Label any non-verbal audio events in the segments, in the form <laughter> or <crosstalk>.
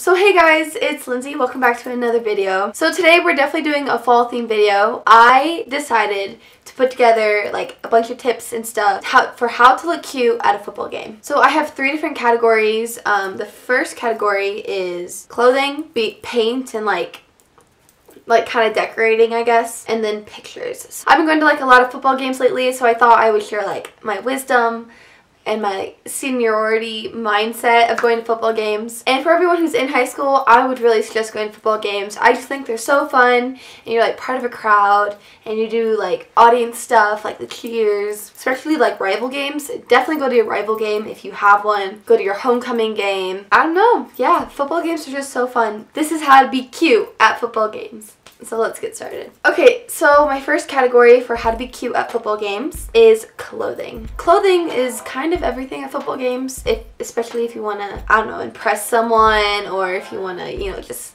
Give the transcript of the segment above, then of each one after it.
So hey guys, it's Lindsay. Welcome back to another video. So today we're definitely doing a fall theme video. I decided to put together like a bunch of tips and stuff how, for how to look cute at a football game. So I have three different categories. Um, the first category is clothing, paint, and like like kind of decorating I guess and then pictures. So I've been going to like a lot of football games lately so I thought I would share like my wisdom and my seniority mindset of going to football games. And for everyone who's in high school, I would really suggest going to football games. I just think they're so fun and you're like part of a crowd and you do like audience stuff like the cheers, especially like rival games. Definitely go to your rival game if you have one. Go to your homecoming game. I don't know. Yeah, football games are just so fun. This is how to be cute at football games. So let's get started. Okay, so my first category for how to be cute at football games is clothing. Clothing is kind of everything at football games, if, especially if you want to, I don't know, impress someone or if you want to, you know, just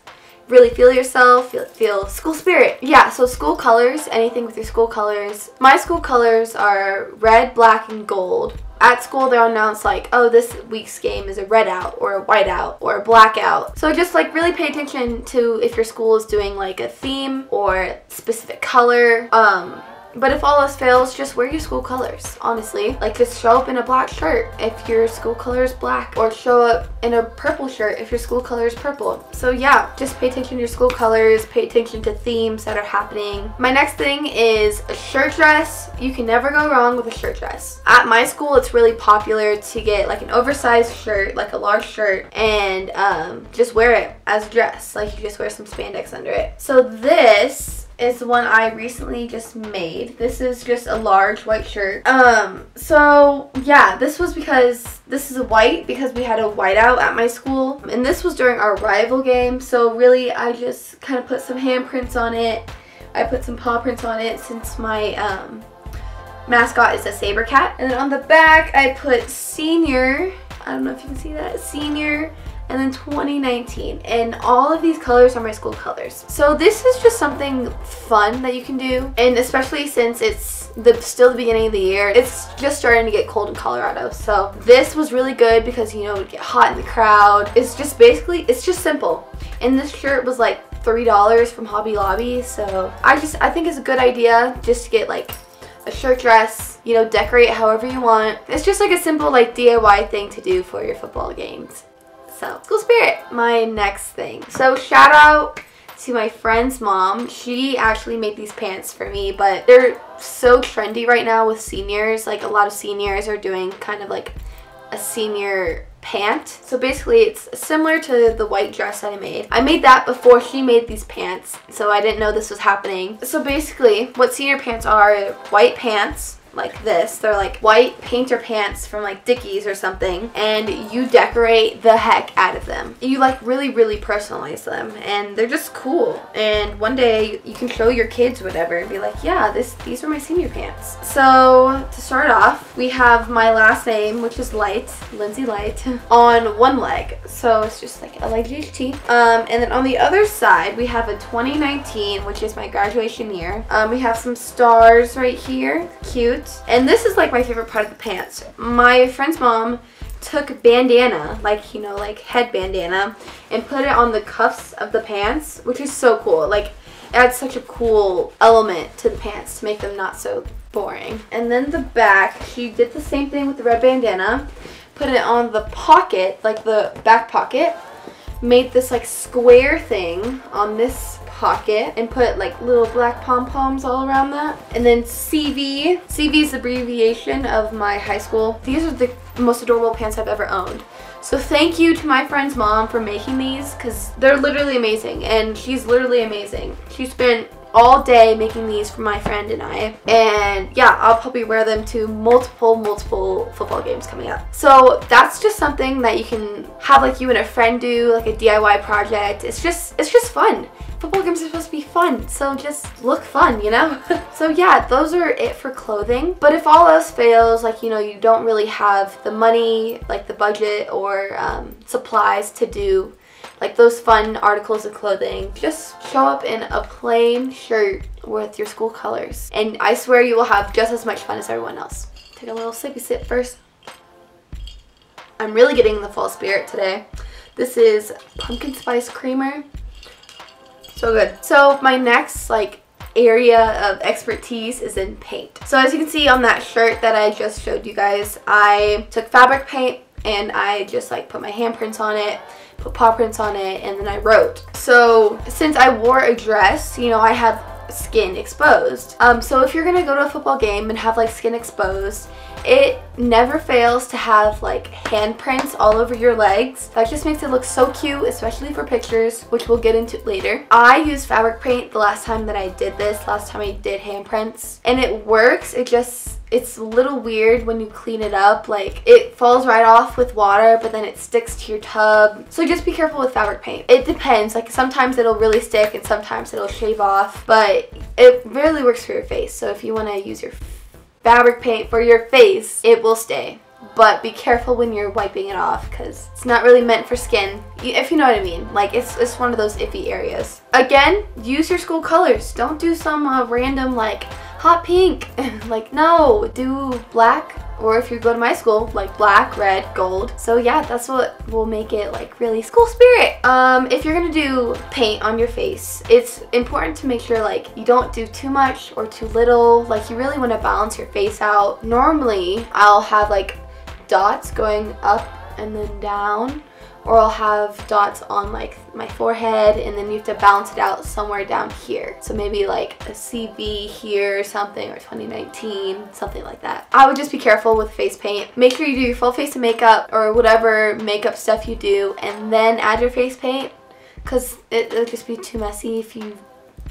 really feel yourself, feel, feel school spirit. Yeah, so school colors, anything with your school colors. My school colors are red, black, and gold at school they'll announce like, oh, this week's game is a red out or a white out or a black out. So just like really pay attention to if your school is doing like a theme or specific color. Um, but if all else fails, just wear your school colors, honestly. Like just show up in a black shirt if your school color is black or show up in a purple shirt if your school color is purple. So yeah, just pay attention to your school colors, pay attention to themes that are happening. My next thing is a shirt dress. You can never go wrong with a shirt dress. At my school, it's really popular to get like an oversized shirt, like a large shirt, and um, just wear it as a dress. Like you just wear some spandex under it. So this is one I recently just made. This is just a large white shirt. Um, so yeah, this was because this is a white because we had a whiteout at my school. And this was during our rival game. So really I just kind of put some handprints on it. I put some paw prints on it since my um, mascot is a saber cat. And then on the back I put senior. I don't know if you can see that. Senior and then 2019 and all of these colors are my school colors. So this is just something fun that you can do and especially since it's the still the beginning of the year it's just starting to get cold in Colorado. So this was really good because you know it get hot in the crowd. It's just basically it's just simple. And this shirt was like three dollars from Hobby Lobby. So I just I think it's a good idea just to get like a shirt dress, you know, decorate however you want. It's just like a simple like DIY thing to do for your football games. So, school spirit, my next thing. So, shout out to my friend's mom. She actually made these pants for me, but they're so trendy right now with seniors. Like, a lot of seniors are doing kind of like a senior pant. So basically it's similar to the white dress that I made. I made that before she made these pants, so I didn't know this was happening. So basically what senior pants are, white pants, like this. They're like white painter pants from like Dickies or something and you decorate the heck out of them. You like really really personalize them and they're just cool and one day you can show your kids whatever and be like yeah this these are my senior pants. So to start off we have my last name which is Light, Lindsay Light <laughs> on one leg so it's just like L-I-G-H-T um, and then on the other side we have a 2019 which is my graduation year. Um, we have some stars right here cute and this is like my favorite part of the pants. My friend's mom took bandana, like, you know, like head bandana, and put it on the cuffs of the pants, which is so cool. Like, it adds such a cool element to the pants to make them not so boring. And then the back, she did the same thing with the red bandana, put it on the pocket, like the back pocket, made this like square thing on this pocket and put like little black pom-poms all around that. And then CV. CV is the abbreviation of my high school. These are the most adorable pants I've ever owned. So thank you to my friend's mom for making these because they're literally amazing and she's literally amazing. She spent all day making these for my friend and I. And yeah, I'll probably wear them to multiple, multiple football games coming up. So that's just something that you can have like you and a friend do, like a DIY project. It's just, it's just fun football games are supposed to be fun, so just look fun, you know? <laughs> so yeah, those are it for clothing. But if all else fails, like, you know, you don't really have the money, like the budget or um, supplies to do like those fun articles of clothing, just show up in a plain shirt with your school colors. And I swear you will have just as much fun as everyone else. Take a little sippy sip first. I'm really getting the fall spirit today. This is pumpkin spice creamer. So good. So my next like area of expertise is in paint. So as you can see on that shirt that I just showed you guys, I took fabric paint and I just like put my handprints on it, put paw prints on it, and then I wrote. So since I wore a dress, you know, I have skin exposed. Um, so if you're gonna go to a football game and have like skin exposed, it never fails to have like handprints all over your legs. That just makes it look so cute, especially for pictures, which we'll get into later. I used fabric paint the last time that I did this, last time I did handprints, and it works. It just it's a little weird when you clean it up. Like it falls right off with water, but then it sticks to your tub. So just be careful with fabric paint. It depends. Like sometimes it'll really stick and sometimes it'll shave off, but it really works for your face. So if you want to use your fabric paint for your face, it will stay. But be careful when you're wiping it off because it's not really meant for skin, if you know what I mean. Like, it's, it's one of those iffy areas. Again, use your school colors. Don't do some uh, random, like, hot pink. <laughs> like, no, do black, or if you go to my school, like black, red, gold. So yeah, that's what will make it like really school spirit. Um, if you're gonna do paint on your face, it's important to make sure like you don't do too much or too little. Like you really wanna balance your face out. Normally, I'll have like dots going up and then down or I'll have dots on like my forehead and then you have to balance it out somewhere down here. So maybe like a CV here or something or 2019, something like that. I would just be careful with face paint. Make sure you do your full face of makeup or whatever makeup stuff you do and then add your face paint because it, it'll just be too messy if you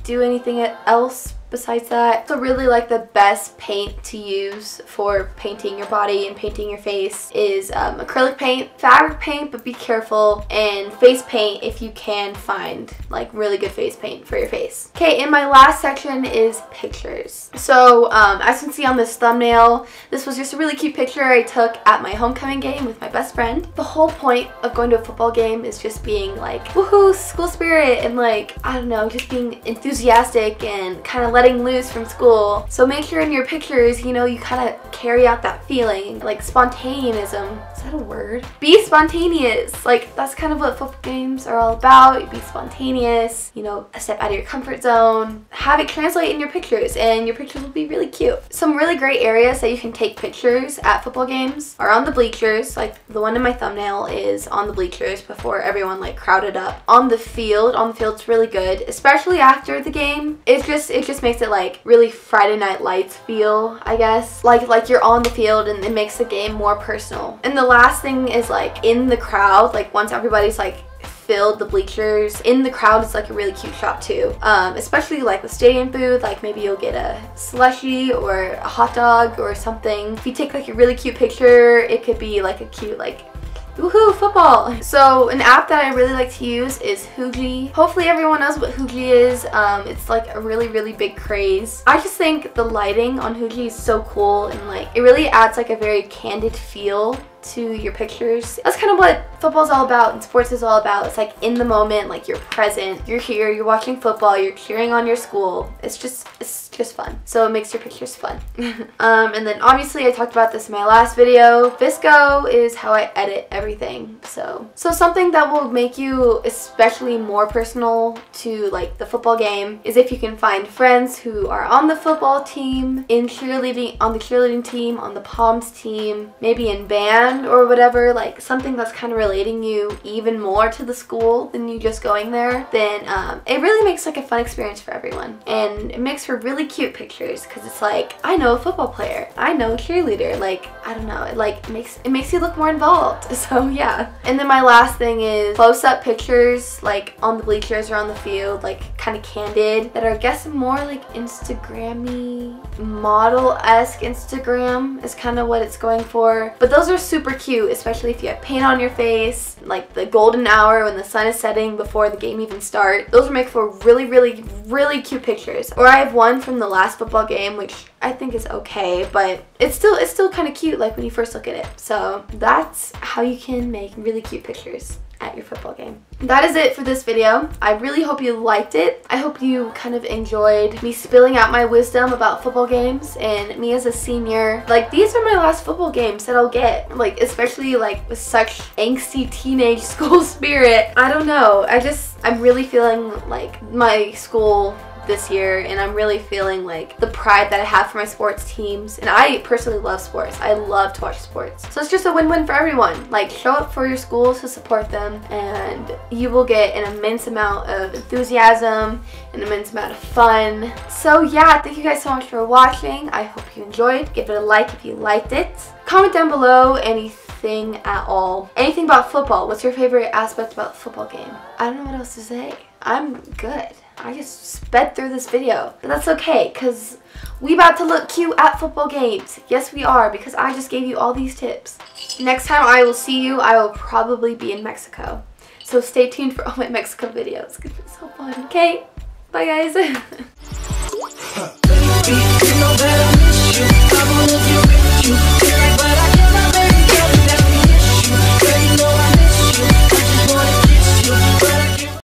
do anything else besides that. So really like the best paint to use for painting your body and painting your face is um, acrylic paint, fabric paint, but be careful, and face paint if you can find like really good face paint for your face. Okay, and my last section is pictures. So um, as you can see on this thumbnail, this was just a really cute picture I took at my homecoming game with my best friend. The whole point of going to a football game is just being like, woohoo, school spirit, and like, I don't know, just being enthusiastic and kind of letting letting loose from school. So make sure in your pictures, you know, you kind of carry out that feeling, like spontaneism. Is that a word? Be spontaneous. Like that's kind of what football games are all about. Be spontaneous, you know, a step out of your comfort zone. Have it translate in your pictures and your pictures will be really cute. Some really great areas that you can take pictures at football games are on the bleachers. Like the one in my thumbnail is on the bleachers before everyone like crowded up. On the field, on the field it's really good, especially after the game. It just, it just makes makes it like really Friday Night Lights feel, I guess. Like like you're on the field and it makes the game more personal. And the last thing is like in the crowd, like once everybody's like filled the bleachers in the crowd is like a really cute shot too um, especially like with stadium food like maybe you'll get a slushy or a hot dog or something if you take like a really cute picture it could be like a cute like Woohoo, football! So an app that I really like to use is Huji. Hopefully everyone knows what Huji is. Um, it's like a really, really big craze. I just think the lighting on Huji is so cool and like it really adds like a very candid feel to your pictures. That's kind of what football's all about and sports is all about. It's like in the moment, like you're present, you're here, you're watching football, you're cheering on your school. It's just, it's just fun. So it makes your pictures fun. <laughs> um, and then obviously I talked about this in my last video. VSCO is how I edit everything. So, so something that will make you especially more personal to like the football game is if you can find friends who are on the football team, in cheerleading, on the cheerleading team, on the Palms team, maybe in band, or whatever, like something that's kind of relating you even more to the school than you just going there, then um, it really makes like a fun experience for everyone. And it makes for really cute pictures because it's like, I know a football player, I know a cheerleader, like, I don't know, it like makes, it makes you look more involved. <laughs> So yeah. And then my last thing is close-up pictures like on the bleachers or on the field, like kind of candid that are I guess more like Instagrammy model-esque Instagram is kind of what it's going for. But those are super cute, especially if you have paint on your face, like the golden hour when the sun is setting before the game even starts. Those make for really, really, really cute pictures. Or I have one from the last football game, which I think is okay, but it's still it's still kind of cute like when you first look at it. So that's how you can make really cute pictures at your football game. That is it for this video. I really hope you liked it. I hope you kind of enjoyed me spilling out my wisdom about football games and me as a senior. Like these are my last football games that I'll get. Like especially like with such angsty teenage <laughs> school spirit. I don't know. I just I'm really feeling like my school this year and I'm really feeling like the pride that I have for my sports teams and I personally love sports. I love to watch sports. So it's just a win-win for everyone. Like show up for your schools to support them and you will get an immense amount of enthusiasm, an immense amount of fun. So yeah, thank you guys so much for watching. I hope you enjoyed. Give it a like if you liked it. Comment down below anything at all. Anything about football. What's your favorite aspect about the football game? I don't know what else to say. I'm good. I just sped through this video. But that's okay, because we about to look cute at football games. Yes, we are, because I just gave you all these tips. Next time I will see you, I will probably be in Mexico. So stay tuned for all my Mexico videos. because It's so fun. Okay, bye guys. <laughs>